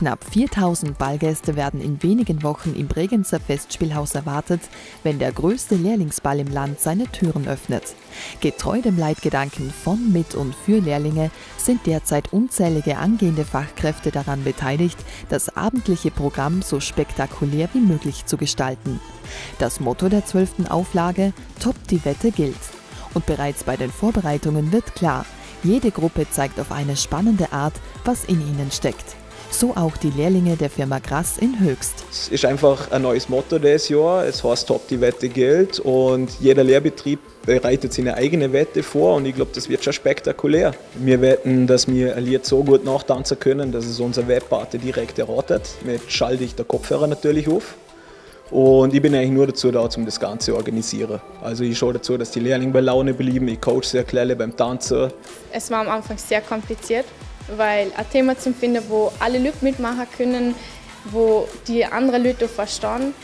Knapp 4000 Ballgäste werden in wenigen Wochen im Bregenzer Festspielhaus erwartet, wenn der größte Lehrlingsball im Land seine Türen öffnet. Getreu dem Leitgedanken von, mit und für Lehrlinge sind derzeit unzählige angehende Fachkräfte daran beteiligt, das abendliche Programm so spektakulär wie möglich zu gestalten. Das Motto der zwölften Auflage Top die Wette gilt. Und bereits bei den Vorbereitungen wird klar, jede Gruppe zeigt auf eine spannende Art, was in ihnen steckt. So auch die Lehrlinge der Firma Grass in Höchst. Es ist einfach ein neues Motto des Jahr. Es heißt Top die Wette gilt und jeder Lehrbetrieb bereitet seine eigene Wette vor und ich glaube, das wird schon spektakulär. Wir wetten, dass wir ein Lied so gut nachtanzen können, dass es unser Webpate direkt erratet, mit schalldichter Kopfhörer natürlich auf. Und ich bin eigentlich nur dazu da, um das Ganze zu organisieren. Also ich schaue dazu, dass die Lehrlinge bei Laune bleiben, ich coach sehr kleine beim Tanzen. Es war am Anfang sehr kompliziert, weil ein Thema zu finden, wo alle Leute mitmachen können, wo die anderen Leute verstehen,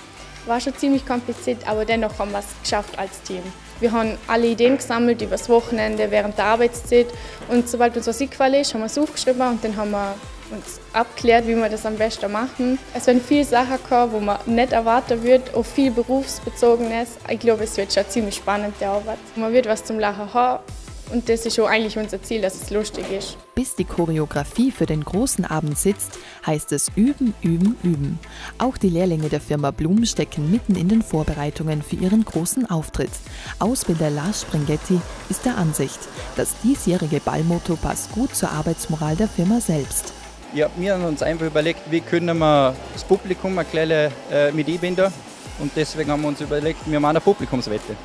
war schon ziemlich kompliziert, aber dennoch haben wir es geschafft als Team. Wir haben alle Ideen gesammelt über das Wochenende, während der Arbeitszeit und sobald uns was eingefallen ist, haben wir es aufgeschrieben und dann haben wir uns abklärt, wie wir das am besten machen. Es werden viele Sachen kommen, wo man nicht erwarten wird, auch viel berufsbezogenes. Ich glaube, es wird schon ziemlich spannend, die Arbeit. Man wird was zum Lachen haben und das ist auch eigentlich unser Ziel, dass es lustig ist. Bis die Choreografie für den großen Abend sitzt, heißt es üben, üben, üben. Auch die Lehrlinge der Firma Blum stecken mitten in den Vorbereitungen für ihren großen Auftritt. Ausbilder Lars Springetti ist der Ansicht, das diesjährige Ballmotto passt gut zur Arbeitsmoral der Firma selbst. Ja, wir haben uns einfach überlegt, wie können wir das Publikum eine kleine äh, mit einbinden. Und deswegen haben wir uns überlegt, wir machen eine Publikumswette.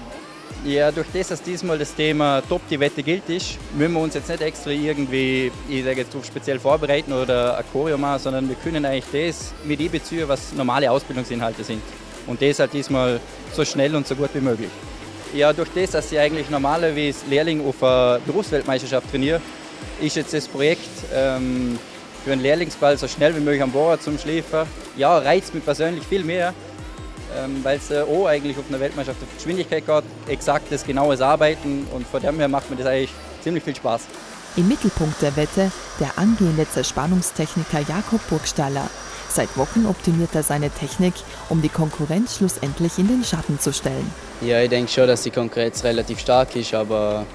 Ja, durch das, dass diesmal das Thema Top die Wette gilt ist, müssen wir uns jetzt nicht extra irgendwie, ich sage jetzt speziell vorbereiten oder ein Choreo machen, sondern wir können eigentlich das mit einbeziehen, was normale Ausbildungsinhalte sind. Und das halt diesmal so schnell und so gut wie möglich. Ja, durch das, dass ich eigentlich normalerweise Lehrling auf einer Berufsweltmeisterschaft trainiere, ist jetzt das Projekt ähm, für einen Lehrlingsball so schnell wie möglich am Bord zum Schläfer. Ja, reizt mich persönlich viel mehr, weil es äh, auch eigentlich auf einer Weltmeisterschaft auf Geschwindigkeit geht, exaktes, genaues Arbeiten und von dem her macht mir das eigentlich ziemlich viel Spaß. Im Mittelpunkt der Wette der angehende Zerspannungstechniker Jakob Burgstaller. Seit Wochen optimiert er seine Technik, um die Konkurrenz schlussendlich in den Schatten zu stellen. Ja, ich denke schon, dass die Konkurrenz relativ stark ist, aber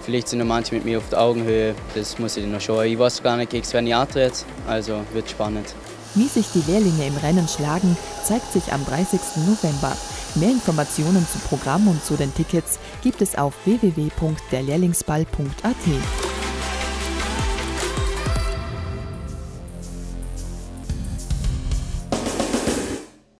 vielleicht sind noch manche mit mir auf der Augenhöhe. Das muss ich noch schauen. Ich weiß gar nicht, gegen wen ich antrete, also wird spannend. Wie sich die Lehrlinge im Rennen schlagen, zeigt sich am 30. November. Mehr Informationen zum Programm und zu den Tickets gibt es auf www.derlehrlingsball.at.